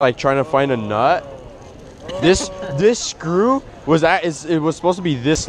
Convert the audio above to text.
like trying to find a nut. This this screw was at is it was supposed to be this